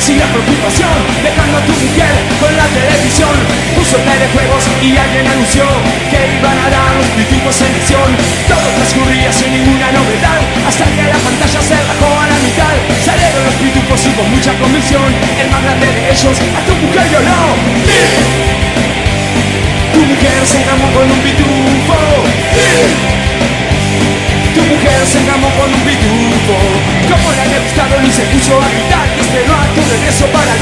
sin la preocupación Dejando a tu mujer con la televisión. Puso telejuegos y alguien anunció Que iban a dar los pitufos en acción. Todo transcurría sin ninguna novedad Hasta que la pantalla se bajó a la mitad. Salieron los pitufos y con mucha convicción El más grande de ellos a tu mujer violó Tu mujer se engamó con un pitufo. Tu mujer se engamó con un pitufo. Como le había gustado ni se puso a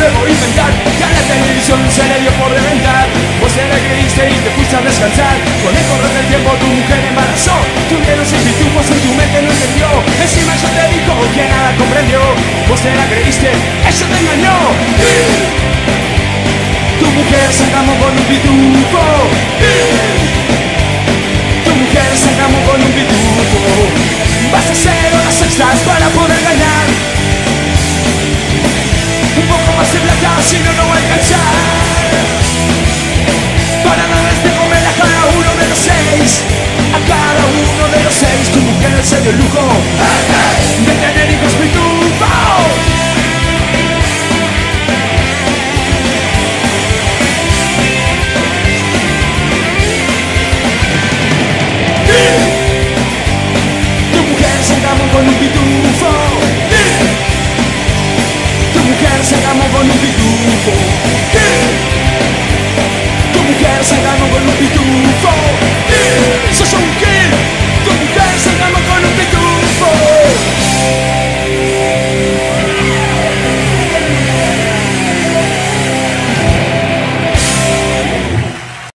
luego inventar. Ya la televisión se le dio por reventar. Vos te la creíste y te fuiste a descansar. Con el correr del tiempo tu mujer embarazó. Tuvieron sin pitufos y tu mente no entendió. Encima yo te dijo que nada comprendió. Vos te la creíste, ella te engañó. Tu mujer se engamó con un pitufo. Tu mujer se engamó con un pitufo. Vas a hacer horas extras para se dio lujo de tener hijos pitufos. Tu mujer se enamoró con un pitufo. Tu mujer se enamoró con un pitufo. Tu mujer se enamoró con un pitufo.